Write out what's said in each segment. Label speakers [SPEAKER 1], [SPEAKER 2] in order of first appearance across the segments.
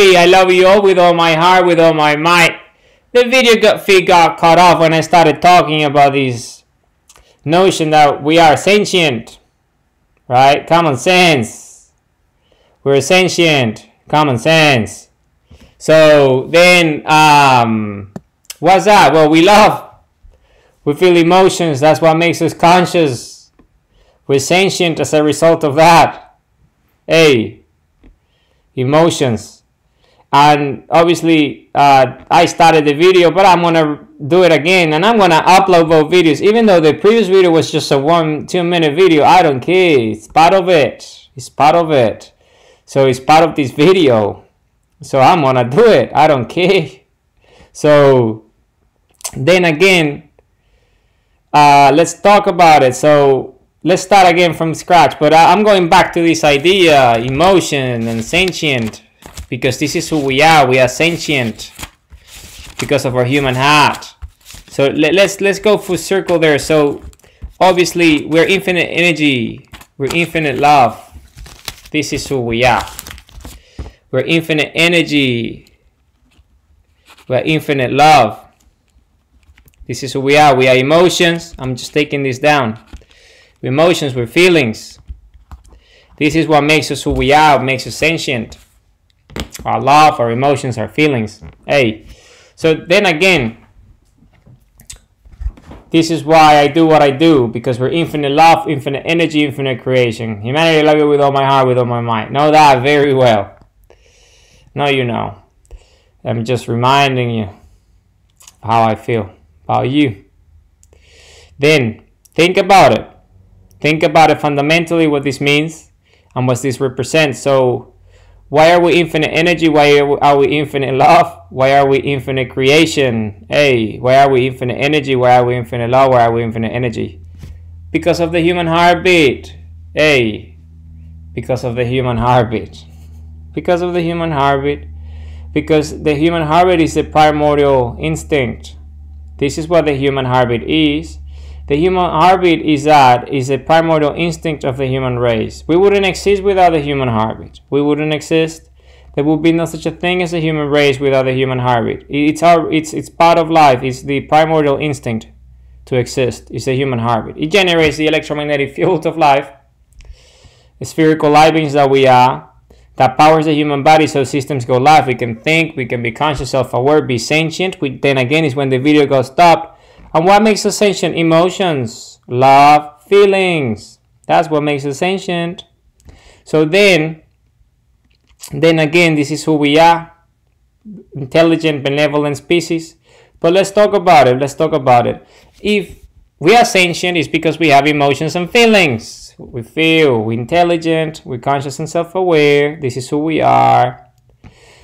[SPEAKER 1] I love you all with all my heart, with all my might. The video got feed got cut off when I started talking about this notion that we are sentient, right? Common sense. We're sentient. Common sense. So then, um, what's that? Well, we love. We feel emotions. That's what makes us conscious. We're sentient as a result of that. Hey, emotions and obviously uh, I started the video but I'm gonna do it again and I'm gonna upload both videos. Even though the previous video was just a one two minute video I don't care. It's part of it. It's part of it. So it's part of this video. So I'm gonna do it. I don't care. So then again uh, let's talk about it. So let's start again from scratch but I, I'm going back to this idea emotion and sentient because this is who we are. We are sentient because of our human heart. So let, let's let's go full circle there. So obviously we're infinite energy. We're infinite love. This is who we are. We're infinite energy. We're infinite love. This is who we are. We are emotions. I'm just taking this down. We're emotions, we're feelings. This is what makes us who we are, makes us sentient our love, our emotions, our feelings. Hey, so then again, this is why I do what I do because we're infinite love, infinite energy, infinite creation. Humanity, love you with all my heart, with all my mind. Know that very well. No, you know. I'm just reminding you how I feel about you. Then think about it. Think about it fundamentally what this means and what this represents. So why are we infinite energy? Why are we infinite love? Why are we infinite creation? Hey, why are we infinite energy? Why are we infinite love? Why are we infinite energy? Because of the human heartbeat. Hey, because of the human heartbeat. Because of the human heartbeat. Because the human heartbeat is the primordial instinct. This is what the human heartbeat is. The human heartbeat is that is a primordial instinct of the human race. We wouldn't exist without the human heartbeat. We wouldn't exist. There would be no such a thing as a human race without the human heartbeat. It's our it's it's part of life. It's the primordial instinct to exist. It's the human heartbeat. It generates the electromagnetic field of life. The spherical light beings that we are that powers the human body so systems go live. We can think, we can be conscious, self-aware, be sentient. We, then again is when the video goes stopped and what makes us sentient? Emotions, love, feelings. That's what makes us sentient. So then, then again, this is who we are. Intelligent, benevolent species. But let's talk about it. Let's talk about it. If we are sentient, it's because we have emotions and feelings. We feel, we're intelligent, we're conscious and self-aware. This is who we are.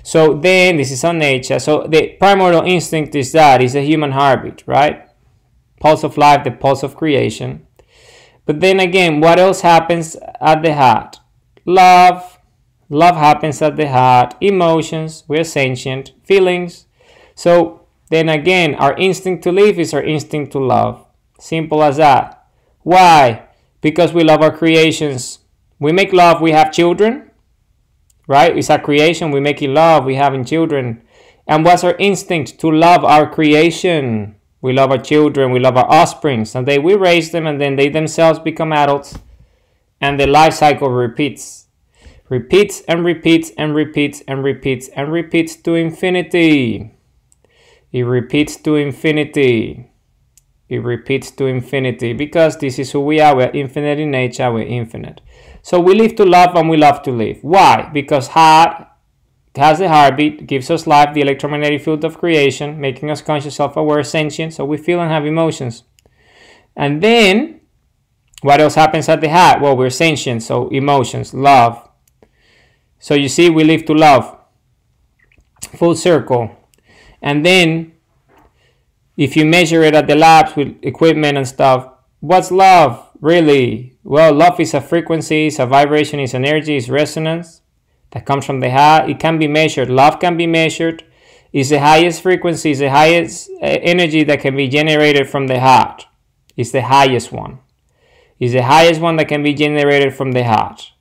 [SPEAKER 1] So then, this is our nature. So the primordial instinct is that, is a human heartbeat, right? Pulse of life, the pulse of creation. But then again, what else happens at the heart? Love. Love happens at the heart. Emotions. We're sentient. Feelings. So then again, our instinct to live is our instinct to love. Simple as that. Why? Because we love our creations. We make love, we have children. Right? It's our creation. We make it love, we having children. And what's our instinct? To love our creation. We love our children, we love our offsprings, and they we raise them and then they themselves become adults and the life cycle repeats. Repeats and repeats and repeats and repeats and repeats to infinity. It repeats to infinity. It repeats to infinity because this is who we are. We're infinite in nature, we're infinite. So we live to love and we love to live. Why? Because heart has a heartbeat, gives us life, the electromagnetic field of creation, making us conscious, self-aware, sentient, so we feel and have emotions. And then, what else happens at the heart? Well, we're sentient, so emotions, love. So you see, we live to love. Full circle. And then, if you measure it at the labs with equipment and stuff, what's love really? Well, love is a frequency, it's a vibration, it's an energy, it's resonance that comes from the heart. It can be measured. Love can be measured. It's the highest frequency, it's the highest uh, energy that can be generated from the heart. It's the highest one. It's the highest one that can be generated from the heart.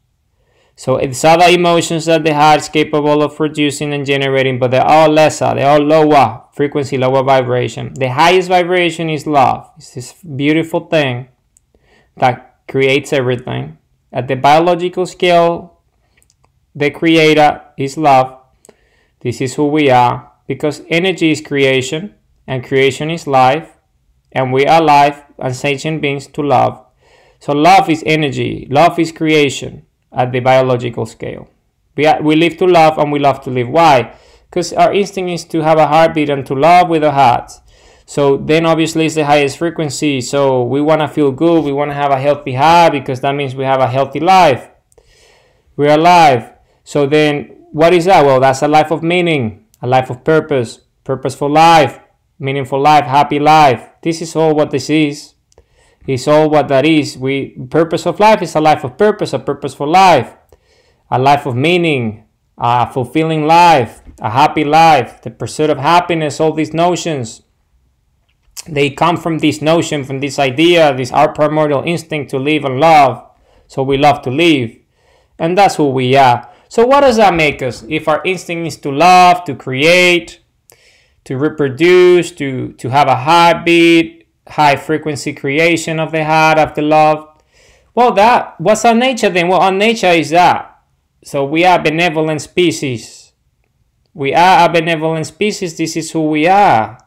[SPEAKER 1] So it's other emotions that the heart is capable of producing and generating, but they're all lesser, they're all lower frequency, lower vibration. The highest vibration is love. It's this beautiful thing that creates everything. At the biological scale, the creator is love. This is who we are because energy is creation and creation is life and we are life and sentient beings to love. So love is energy, love is creation at the biological scale. We, are, we live to love and we love to live. Why? Because our instinct is to have a heartbeat and to love with our heart. So then obviously it's the highest frequency. So we want to feel good. We want to have a healthy heart because that means we have a healthy life. We're alive. So then what is that? Well, that's a life of meaning, a life of purpose, purposeful life, meaningful life, happy life. This is all what this is It's all what that is. We purpose of life is a life of purpose, a purposeful life, a life of meaning, a fulfilling life, a happy life, the pursuit of happiness, all these notions. They come from this notion, from this idea, this our primordial instinct to live and love. So we love to live. And that's who we are. So what does that make us? If our instinct is to love, to create, to reproduce, to, to have a heartbeat, high frequency creation of the heart, of the love. Well, that what's our nature then? Well, our nature is that. So we are benevolent species. We are a benevolent species. This is who we are.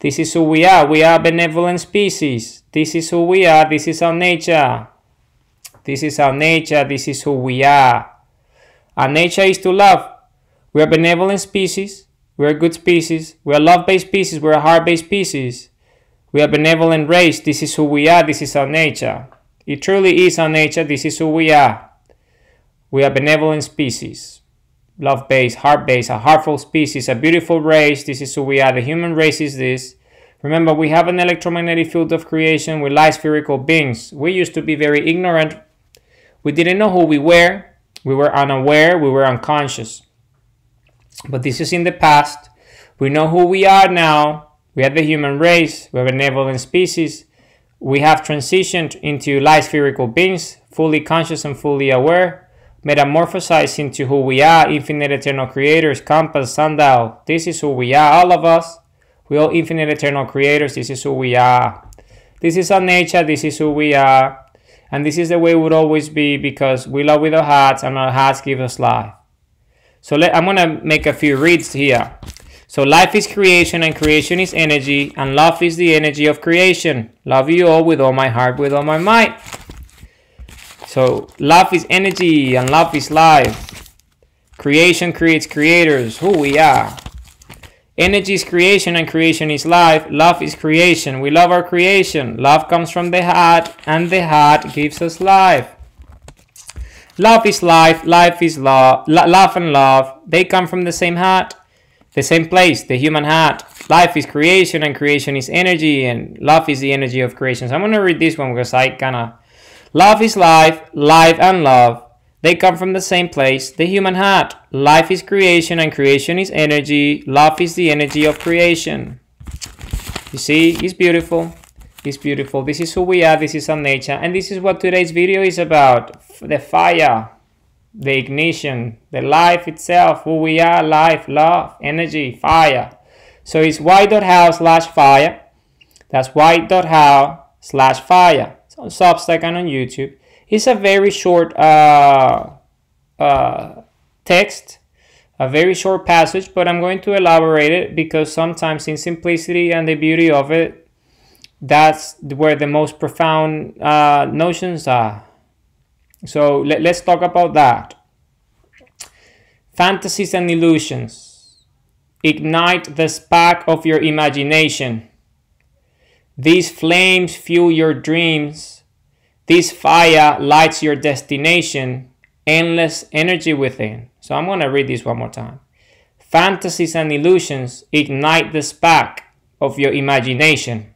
[SPEAKER 1] This is who we are. We are benevolent species. This is who we are. This is our nature. This is our nature. This is who we are. Our nature is to love. We are benevolent species. We are good species. We are love-based species. We are heart-based species. We are benevolent race. This is who we are. This is our nature. It truly is our nature. This is who we are. We are benevolent species. Love based, heart based, a heartful species, a beautiful race. This is who we are. The human race is this. Remember, we have an electromagnetic field of creation with light spherical beings. We used to be very ignorant. We didn't know who we were. We were unaware. We were unconscious. But this is in the past. We know who we are now. We are the human race, we're a benevolent species. We have transitioned into light spherical beings, fully conscious and fully aware, metamorphosized into who we are, infinite eternal creators, compass, sundial. This is who we are, all of us. We are infinite eternal creators, this is who we are. This is our nature, this is who we are. And this is the way it would always be because we love with our hearts and our hearts give us life. So let, I'm going to make a few reads here. So life is creation and creation is energy and love is the energy of creation. Love you all with all my heart, with all my might. So love is energy and love is life. Creation creates creators, who we are. Energy is creation and creation is life. Love is creation. We love our creation. Love comes from the heart and the heart gives us life. Love is life. Life is love. love and love. They come from the same heart the same place, the human heart. Life is creation and creation is energy and love is the energy of creation. So I'm going to read this one because I kind of... Love is life, life and love. They come from the same place, the human heart. Life is creation and creation is energy. Love is the energy of creation. You see, it's beautiful. It's beautiful. This is who we are. This is our nature. And this is what today's video is about. The fire the ignition, the life itself, who we are, life, love, energy, fire. So it's why.how slash fire. That's why.how slash fire. It's on Substack and on YouTube. It's a very short uh, uh, text, a very short passage, but I'm going to elaborate it because sometimes in simplicity and the beauty of it, that's where the most profound uh, notions are. So let, let's talk about that. Fantasies and illusions. Ignite the spark of your imagination. These flames fuel your dreams. This fire lights your destination. Endless energy within. So I'm going to read this one more time. Fantasies and illusions ignite the spark of your imagination.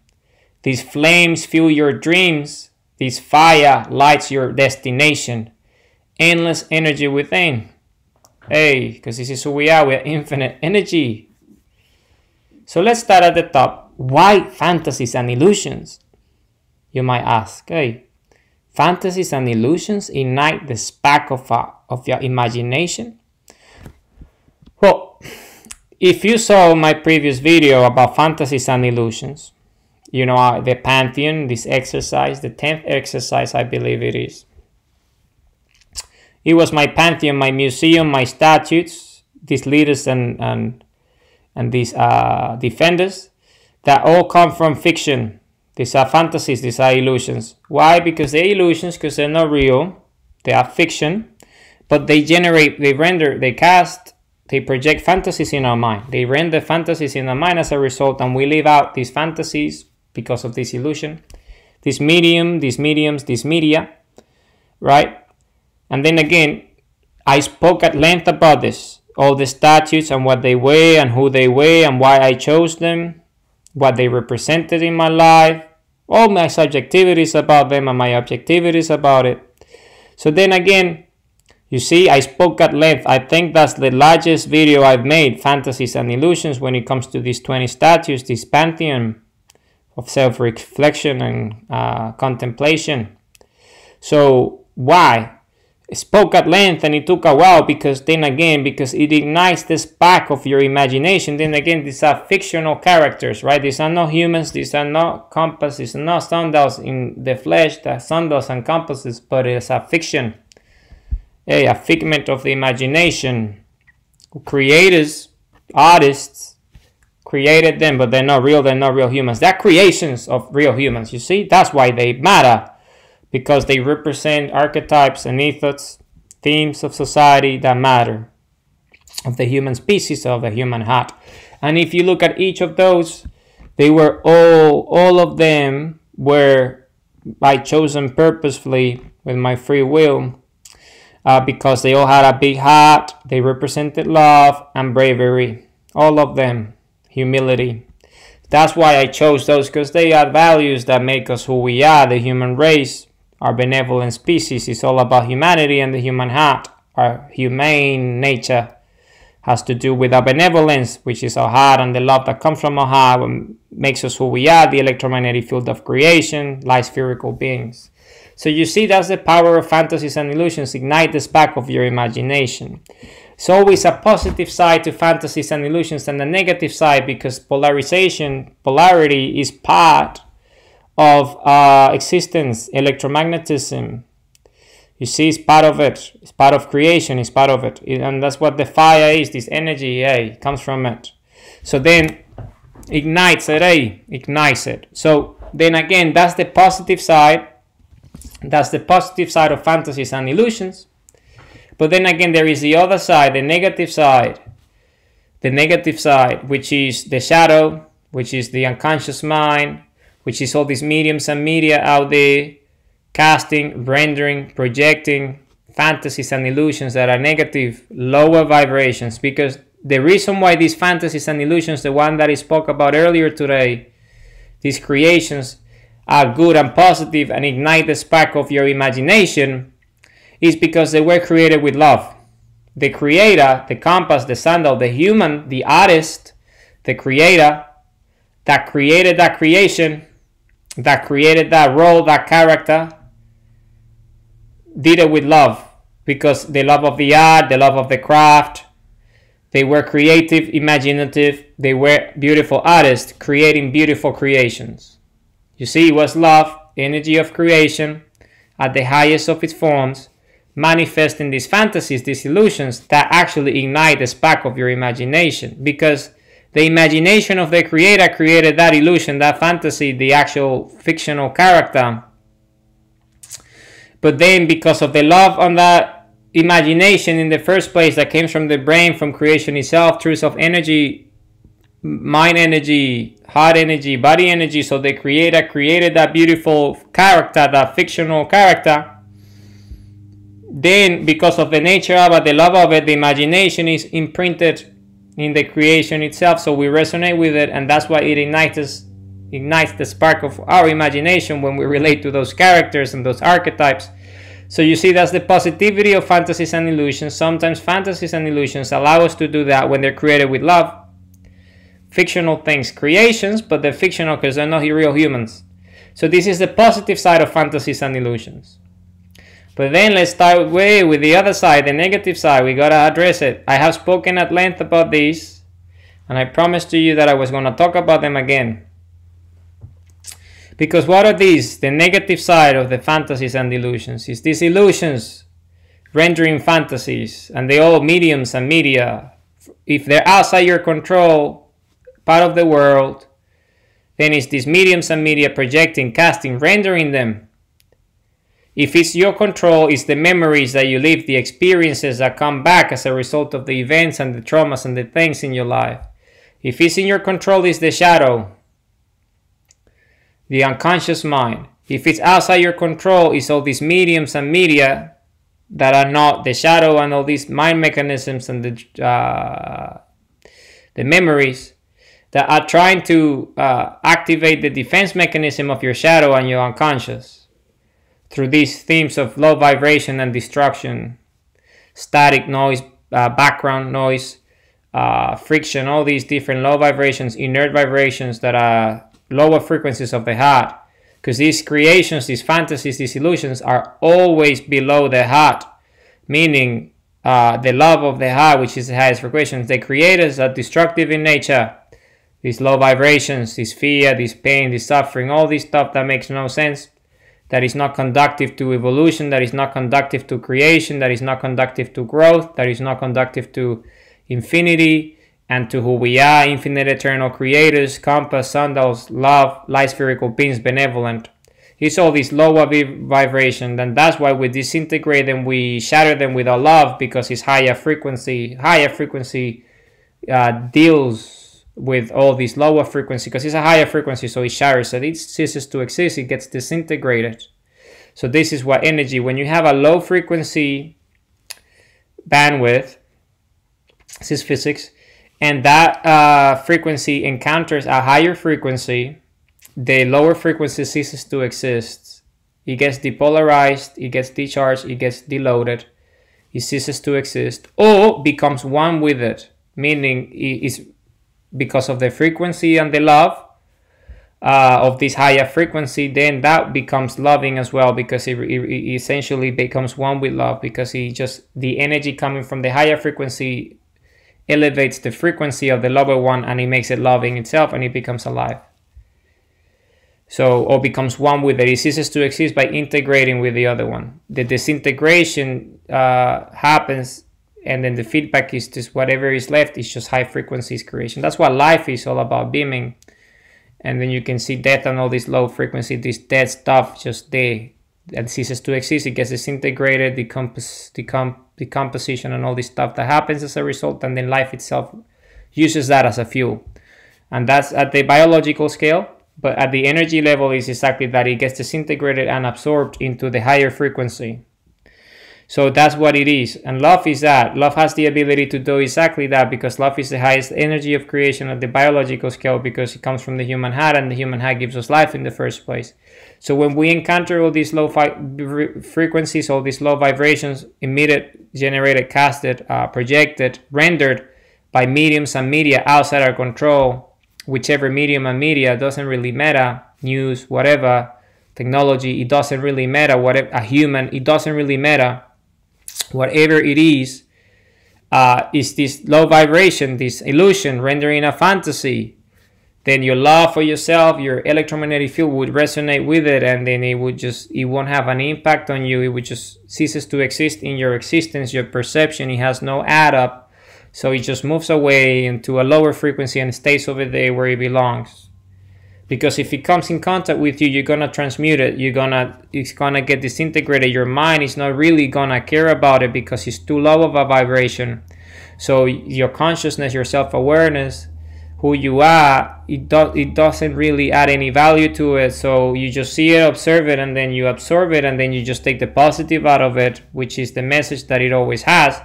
[SPEAKER 1] These flames fuel your dreams. This fire lights your destination. Endless energy within. Hey, because this is who we are. We're infinite energy. So let's start at the top. Why fantasies and illusions? You might ask. Hey, Fantasies and illusions ignite the spark of, uh, of your imagination. Well, if you saw my previous video about fantasies and illusions, you know, uh, the Pantheon, this exercise, the 10th exercise, I believe it is. It was my Pantheon, my museum, my statues, these leaders and, and, and these uh, defenders that all come from fiction these are fantasies, these are illusions. Why? Because they're illusions, because they're not real. They are fiction, but they generate, they render, they cast, they project fantasies in our mind. They render fantasies in our mind as a result, and we live out these fantasies because of this illusion. This medium, these mediums, this media, right? And then again, I spoke at length about this, all the statues and what they weigh and who they weigh and why I chose them, what they represented in my life, all my subjectivities about them and my objectivities about it. So then again, you see, I spoke at length. I think that's the largest video I've made, Fantasies and Illusions, when it comes to these 20 statues, this pantheon of self-reflection and uh, contemplation. So why? Spoke at length and it took a while because then again because it ignites the spark of your imagination. Then again these are fictional characters right? These are not humans these are not compasses not sandals in the flesh. The sandals and compasses but it's a fiction. A, a figment of the imagination. Creators artists created them but they're not real they're not real humans. They're creations of real humans you see? That's why they matter because they represent archetypes and ethos, themes of society that matter, of the human species, of the human heart. And if you look at each of those, they were all, all of them were I chosen purposefully with my free will uh, because they all had a big heart, they represented love and bravery, all of them, humility. That's why I chose those because they are values that make us who we are, the human race. Our benevolent species is all about humanity and the human heart. Our humane nature has to do with our benevolence, which is our heart and the love that comes from our heart, what makes us who we are, the electromagnetic field of creation, light spherical beings. So you see, that's the power of fantasies and illusions. Ignite the spark of your imagination. It's always a positive side to fantasies and illusions and a negative side because polarization, polarity is part of uh, existence, electromagnetism. You see, it's part of it. It's part of creation. It's part of it, and that's what the fire is. This energy, yeah, comes from it. So then, ignites it, eh? Ignites it. So then again, that's the positive side. That's the positive side of fantasies and illusions. But then again, there is the other side, the negative side. The negative side, which is the shadow, which is the unconscious mind, which is all these mediums and media out there casting, rendering, projecting fantasies and illusions that are negative, lower vibrations. Because the reason why these fantasies and illusions, the one that I spoke about earlier today, these creations are good and positive and ignite the spark of your imagination is because they were created with love. The creator, the compass, the sandal, the human, the artist, the creator that created that creation that created that role, that character, did it with love because the love of the art, the love of the craft. They were creative, imaginative, they were beautiful artists creating beautiful creations. You see, it was love, energy of creation at the highest of its forms, manifesting these fantasies, these illusions that actually ignite the spark of your imagination because the imagination of the creator created that illusion, that fantasy, the actual fictional character. But then, because of the love on that imagination in the first place that came from the brain, from creation itself, truth of energy, mind energy, heart energy, body energy, so the creator created that beautiful character, that fictional character. Then, because of the nature of it, the love of it, the imagination is imprinted in the creation itself so we resonate with it and that's why it ignites ignites the spark of our imagination when we relate to those characters and those archetypes. So you see that's the positivity of fantasies and illusions. Sometimes fantasies and illusions allow us to do that when they're created with love. Fictional things creations but they're fictional because they're not real humans. So this is the positive side of fantasies and illusions. But then let's start way with the other side, the negative side. We gotta address it. I have spoken at length about these, and I promised to you that I was gonna talk about them again. Because what are these? The negative side of the fantasies and illusions is these illusions rendering fantasies, and they all mediums and media. If they're outside your control, part of the world, then it's these mediums and media projecting, casting, rendering them. If it's your control, it's the memories that you live, the experiences that come back as a result of the events and the traumas and the things in your life. If it's in your control, it's the shadow, the unconscious mind. If it's outside your control, it's all these mediums and media that are not the shadow and all these mind mechanisms and the uh, the memories that are trying to uh, activate the defense mechanism of your shadow and your unconscious through these themes of low vibration and destruction, static noise, uh, background noise, uh, friction, all these different low vibrations, inert vibrations that are lower frequencies of the heart. Because these creations, these fantasies, these illusions are always below the heart, meaning uh, the love of the heart, which is the highest frequency. The creators are destructive in nature these low vibrations, this fear, this pain, this suffering, all this stuff that makes no sense, that is not conductive to evolution, that is not conductive to creation, that is not conductive to growth, that is not conductive to infinity and to who we are, infinite eternal creators, compass, sandals, love, light spherical beings, benevolent. It's all this lower vibration, and that's why we disintegrate them, we shatter them with our love because it's higher frequency. Higher frequency uh, deals with all these lower frequency because it's a higher frequency so it shatters it ceases to exist it gets disintegrated. So this is what energy when you have a low frequency bandwidth this is physics and that uh, frequency encounters a higher frequency the lower frequency ceases to exist. It gets depolarized it gets decharged it gets deloaded it ceases to exist or becomes one with it meaning it is because of the frequency and the love uh, of this higher frequency, then that becomes loving as well because it, it, it, essentially becomes one with love because it just the energy coming from the higher frequency elevates the frequency of the lower one and it makes it loving itself and it becomes alive. So, or becomes one with it. It ceases to exist by integrating with the other one. The disintegration uh, happens and then the feedback is just whatever is left is just high frequencies creation. That's what life is all about beaming. And then you can see death and all this low frequency this dead stuff just there. That ceases to exist it gets disintegrated decompos- decomp- decomposition and all this stuff that happens as a result and then life itself uses that as a fuel. And that's at the biological scale but at the energy level is exactly that. It gets disintegrated and absorbed into the higher frequency so that's what it is. And love is that. Love has the ability to do exactly that because love is the highest energy of creation at the biological scale because it comes from the human heart and the human heart gives us life in the first place. So when we encounter all these low frequencies, all these low vibrations emitted, generated, casted, uh, projected, rendered by mediums and media outside our control, whichever medium and media doesn't really matter, news, whatever, technology, it doesn't really matter, whatever, a human, it doesn't really matter whatever it is, uh, is this low vibration, this illusion, rendering a fantasy, then your love for yourself, your electromagnetic field would resonate with it, and then it would just, it won't have an impact on you. It would just ceases to exist in your existence, your perception. It has no add up, so it just moves away into a lower frequency and stays over there where it belongs because if it comes in contact with you you're gonna transmute it. You're gonna it's gonna get disintegrated. Your mind is not really gonna care about it because it's too low of a vibration. So your consciousness your self-awareness who you are it, do, it doesn't really add any value to it. So you just see it observe it and then you absorb it and then you just take the positive out of it which is the message that it always has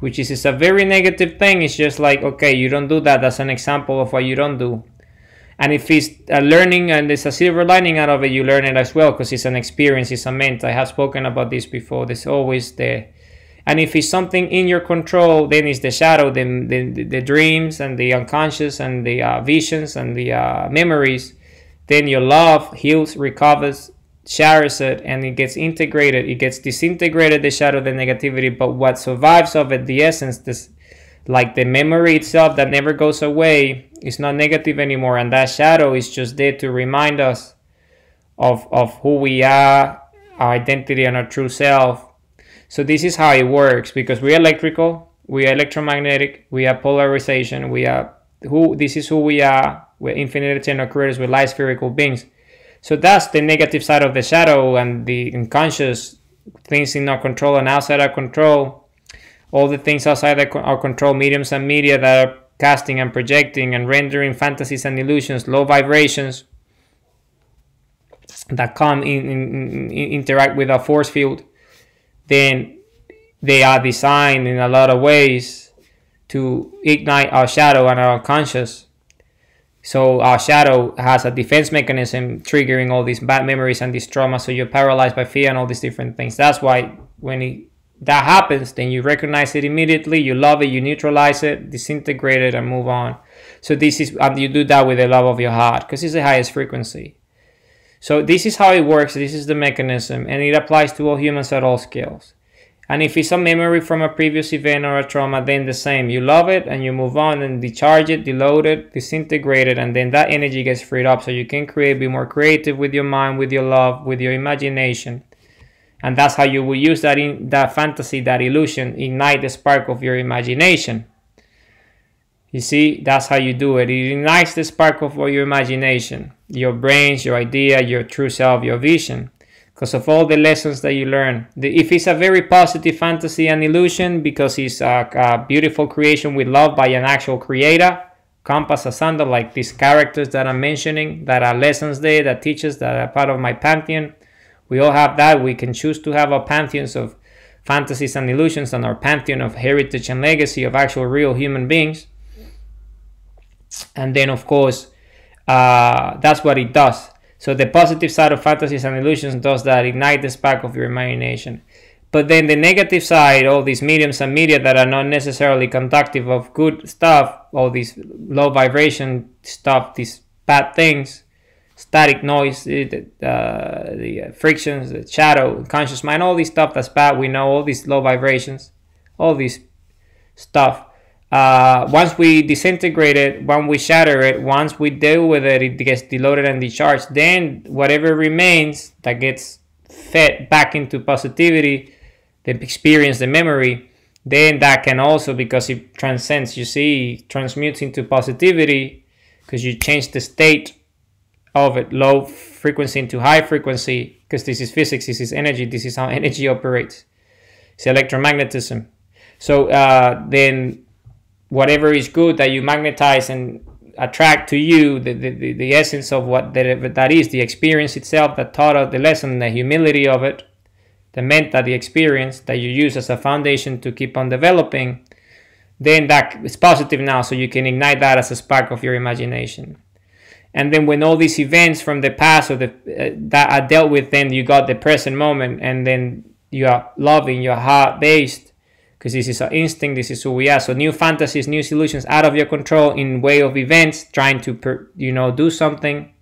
[SPEAKER 1] which is it's a very negative thing. It's just like okay you don't do that. That's an example of what you don't do and if it's a learning and there's a silver lining out of it you learn it as well because it's an experience it's a ment. I have spoken about this before. There's always the and if it's something in your control then it's the shadow the, the, the dreams and the unconscious and the uh, visions and the uh, memories. Then your love heals, recovers, shatters it, and it gets integrated. It gets disintegrated, the shadow, the negativity, but what survives of it, the essence, this like the memory itself that never goes away, is not negative anymore, and that shadow is just there to remind us of, of who we are, our identity, and our true self. So this is how it works because we're electrical, we are electromagnetic, we are polarization, we are who this is who we are. We're infinite eternal creators, we're light spherical beings. So that's the negative side of the shadow and the unconscious things in our control and outside our control. All the things outside our control, mediums and media that are casting and projecting and rendering fantasies and illusions, low vibrations that come in, in, in interact with our force field, then they are designed in a lot of ways to ignite our shadow and our conscious. So our shadow has a defense mechanism triggering all these bad memories and this trauma. So you're paralyzed by fear and all these different things. That's why when it, that happens, then you recognize it immediately, you love it, you neutralize it, disintegrate it, and move on. So this is and you do that with the love of your heart because it's the highest frequency. So this is how it works. This is the mechanism, and it applies to all humans at all scales. And if it's a memory from a previous event or a trauma, then the same. You love it and you move on and decharge it, deload it, disintegrate it, and then that energy gets freed up so you can create, be more creative with your mind, with your love, with your imagination. And that's how you will use that in that fantasy, that illusion, ignite the spark of your imagination. You see, that's how you do it. It ignites the spark of your imagination, your brains, your idea, your true self, your vision because of all the lessons that you learn. The, if it's a very positive fantasy and illusion, because it's a, a, beautiful creation with love by an actual creator, Compass Asanda, like these characters that I'm mentioning, that are lessons there, that teaches that are part of my pantheon. We all have that. We can choose to have our pantheons of fantasies and illusions and our pantheon of heritage and legacy of actual real human beings. And then, of course, uh, that's what it does so the positive side of fantasies and illusions does that ignite the spark of your imagination. But then the negative side, all these mediums and media that are not necessarily conductive of good stuff, all these low vibration stuff, these bad things, static noise, the, uh, the frictions, the shadow, conscious mind, all this stuff that's bad. We know all these low vibrations, all this stuff uh, once we disintegrate it, once we shatter it, once we deal with it, it gets deloaded and discharged. Then whatever remains that gets fed back into positivity, the experience, the memory, then that can also, because it transcends, you see, transmutes into positivity because you change the state of it, low frequency into high frequency, because this is physics, this is energy, this is how energy operates. It's electromagnetism. So uh, then whatever is good that you magnetize and attract to you the, the, the essence of what that, that is the experience itself that taught us the lesson the humility of it the mental the experience that you use as a foundation to keep on developing then that is positive now so you can ignite that as a spark of your imagination and then when all these events from the past or the uh, that are dealt with then you got the present moment and then you are loving your heart based because this is our instinct, this is who we are. So new fantasies, new solutions out of your control in way of events, trying to per, you know do something.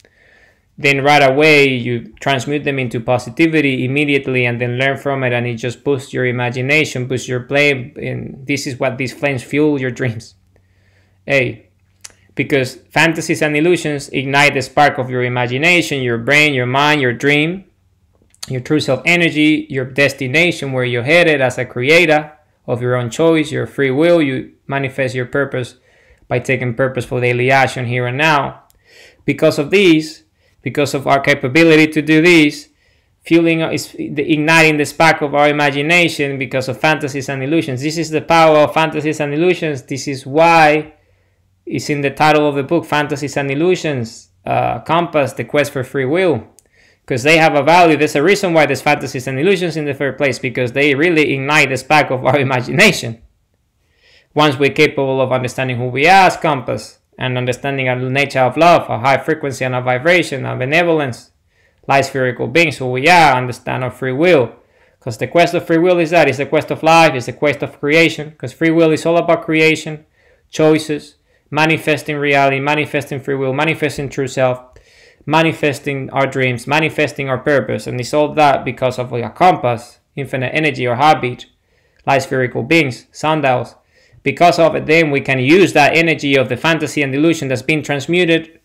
[SPEAKER 1] Then right away you transmute them into positivity immediately, and then learn from it, and it just boosts your imagination, boosts your play. And this is what these flames fuel your dreams. Hey, because fantasies and illusions ignite the spark of your imagination, your brain, your mind, your dream, your true self energy, your destination, where you're headed as a creator of your own choice, your free will. You manifest your purpose by taking purposeful daily action here and now. Because of these, because of our capability to do this, fueling is igniting the spark of our imagination because of fantasies and illusions. This is the power of fantasies and illusions. This is why it's in the title of the book, Fantasies and Illusions, uh, Compass, the Quest for Free Will because they have a value. There's a reason why there's fantasies and illusions in the first place because they really ignite the spark of our imagination. Once we're capable of understanding who we are as compass and understanding our nature of love, our high frequency and our vibration, our benevolence, light spherical beings, who we are, understand our free will. Because the quest of free will is that, it's the quest of life, it's the quest of creation. Because free will is all about creation, choices, manifesting reality, manifesting free will, manifesting true self manifesting our dreams, manifesting our purpose, and it's all that because of our compass, infinite energy or heartbeat, light spherical beings, sundials. Because of it, then we can use that energy of the fantasy and illusion that's been transmuted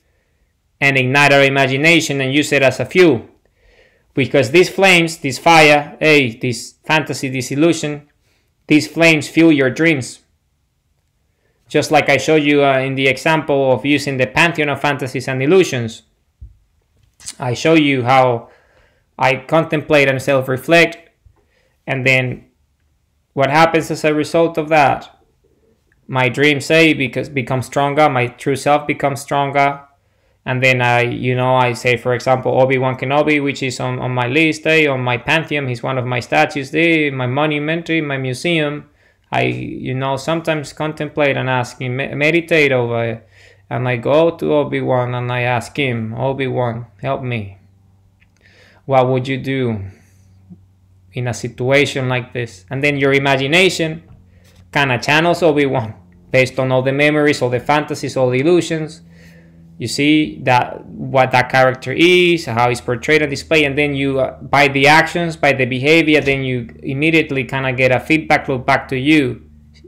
[SPEAKER 1] and ignite our imagination and use it as a fuel. Because these flames, this fire, hey, this fantasy, this illusion, these flames fuel your dreams. Just like I showed you uh, in the example of using the pantheon of fantasies and illusions. I show you how I contemplate and self reflect, and then what happens as a result of that? My dreams say because become stronger, my true self becomes stronger, and then I, you know, I say, for example, Obi Wan Kenobi, which is on, on my list, eh, on my pantheon. He's one of my statues there, my monument, eh, my museum. I, you know, sometimes contemplate and ask him, meditate over it. And I go to Obi Wan and I ask him, Obi Wan, help me. What would you do in a situation like this? And then your imagination kind of channels Obi Wan based on all the memories, all the fantasies, all the illusions you see that what that character is how he's portrayed and displayed and then you uh, by the actions by the behavior then you immediately kind of get a feedback loop back to you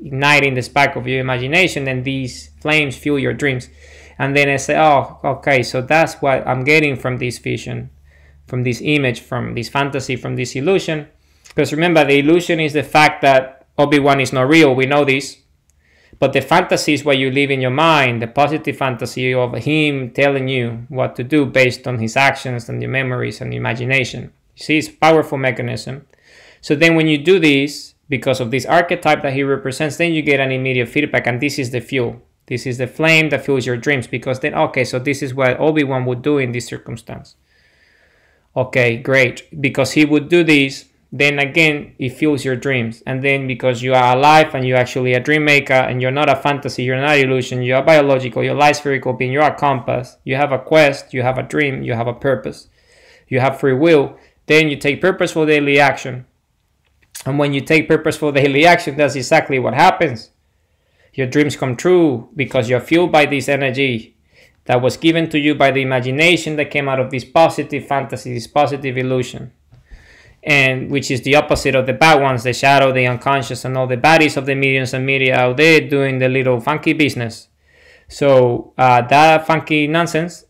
[SPEAKER 1] igniting the spark of your imagination and these flames fuel your dreams. And then i say oh okay so that's what i'm getting from this vision from this image from this fantasy from this illusion. Because remember the illusion is the fact that obi-wan is not real we know this but the fantasy is what you live in your mind, the positive fantasy of him telling you what to do based on his actions and your memories and imagination. You see, it's a powerful mechanism. So then when you do this, because of this archetype that he represents, then you get an immediate feedback, and this is the fuel. This is the flame that fuels your dreams. Because then, okay, so this is what Obi-Wan would do in this circumstance. Okay, great. Because he would do this, then again it fuels your dreams. And then because you are alive and you're actually a dream maker and you're not a fantasy you're not an illusion you're biological you're light spherical being you're a compass you have a quest you have a dream you have a purpose you have free will then you take purposeful daily action. And when you take purposeful daily action that's exactly what happens. Your dreams come true because you're fueled by this energy that was given to you by the imagination that came out of this positive fantasy this positive illusion and which is the opposite of the bad ones, the shadow, the unconscious, and all the baddies of the mediums and media out there doing the little funky business. So uh, that funky nonsense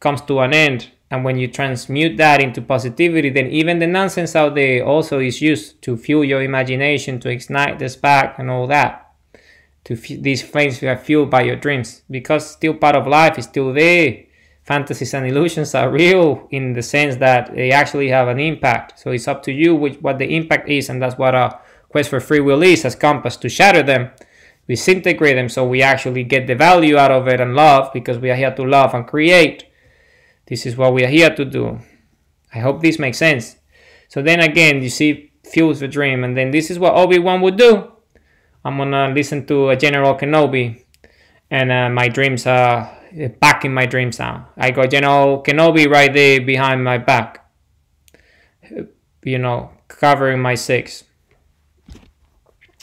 [SPEAKER 1] comes to an end, and when you transmute that into positivity, then even the nonsense out there also is used to fuel your imagination, to ignite the spark, and all that. To f- these flames are fueled by your dreams because still part of life is still there fantasies and illusions are real in the sense that they actually have an impact. So it's up to you which, what the impact is, and that's what a quest for free will is as compass to shatter them, disintegrate them, so we actually get the value out of it and love because we are here to love and create. This is what we are here to do. I hope this makes sense. So then again, you see, fuels the dream, and then this is what Obi Wan would do. I'm gonna listen to a General Kenobi, and uh, my dreams are Eh, back in my dreams now. I go, got General Kenobi right there behind my back, eh, you know, covering my six.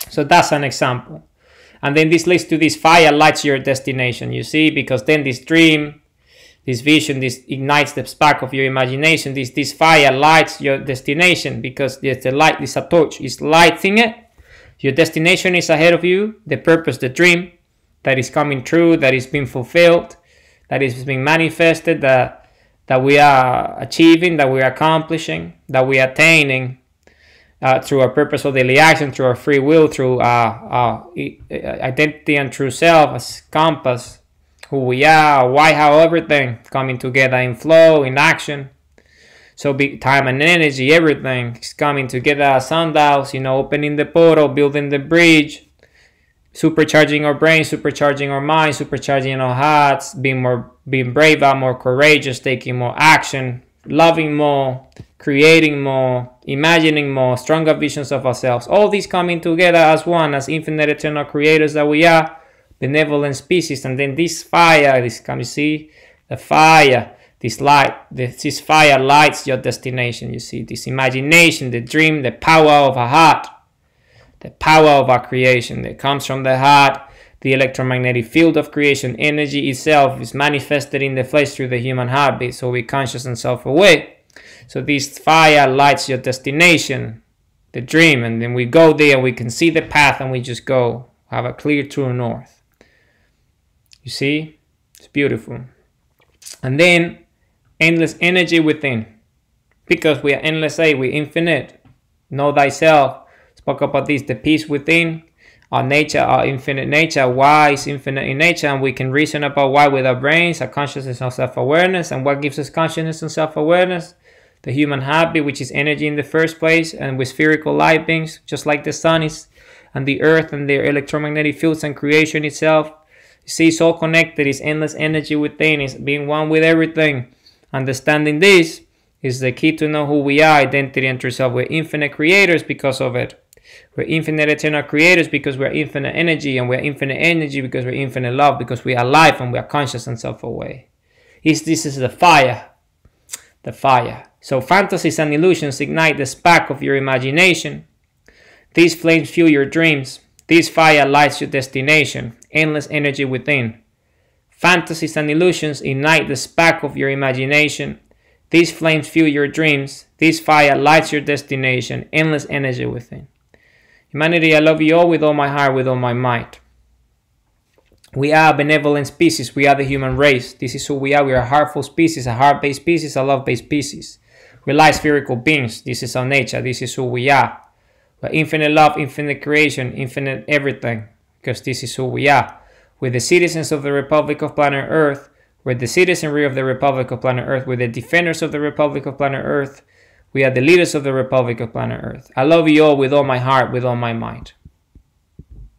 [SPEAKER 1] So that's an example. And then this leads to this fire lights your destination, you see, because then this dream, this vision, this ignites the spark of your imagination. This this fire lights your destination because there's the light, this a torch, is lighting it. Your destination is ahead of you, the purpose, the dream that is coming true, that is being fulfilled, that is being manifested, that that we are achieving, that we are accomplishing, that we are attaining uh, through our purposeful daily action, through our free will, through our, identity and true self as compass, who we are, why, how, everything coming together in flow, in action. So big time and energy, everything is coming together as sundials, you know, opening the portal, building the bridge, supercharging our brain, supercharging our mind, supercharging our hearts, being more being braver, more courageous, taking more action, loving more, creating more, imagining more, stronger visions of ourselves. All these coming together as one, as infinite eternal creators that we are, benevolent species. And then this fire, this can you see? The fire, this light, this fire lights your destination. You see, this imagination, the dream, the power of a heart the power of our creation that comes from the heart, The electromagnetic field of creation energy itself is manifested in the flesh through the human heartbeat, so we're conscious and self aware. So this fire lights your destination, the dream, and then we go there we can see the path and we just go, have a clear true north. You see? It's beautiful. And then endless energy within. Because we are endless, A, we infinite. Know thyself. Spoke about this, the peace within, our nature, our infinite nature. Why is infinite in nature, and we can reason about why with our brains, our consciousness and self-awareness, and what gives us consciousness and self-awareness. The human heartbeat, which is energy in the first place, and with spherical light beings, just like the sun is, and the earth and their electromagnetic fields and creation itself. You see, it's all connected. It's endless energy within. It's being one with everything. Understanding this is the key to know who we are, identity and true self. We're infinite creators because of it. We're infinite eternal creators because we're infinite energy, and we're infinite energy because we're infinite love, because we are life and we are conscious and self-aware. This is the fire. The fire. So fantasies and illusions ignite the spark of your imagination. These flames fuel your dreams. This fire lights your destination, endless energy within. Fantasies and illusions ignite the spark of your imagination. These flames fuel your dreams. This fire lights your destination, endless energy within. Humanity, I love you all with all my heart, with all my might. We are a benevolent species. We are the human race. This is who we are. We are a heartful species, a heart-based species, a love-based species. We're light spherical beings. This is our nature. This is who we are. We're infinite love, infinite creation, infinite everything. Because this is who we are. We're the citizens of the Republic of Planet Earth. We're the citizenry of the Republic of Planet Earth. We're the defenders of the Republic of Planet Earth. We are the leaders of the Republic of Planet Earth. I love you all with all my heart, with all my mind.